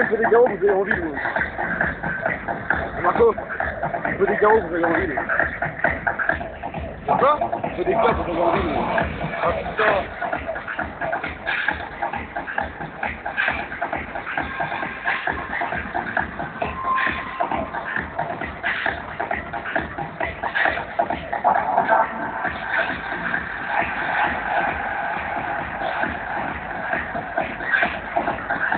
garros, vous avez envie, vous. Marco, je veux des garros, vous avez envie, vous. Quoi Je veux des cartes, vous avez envie, vous. Ah, putain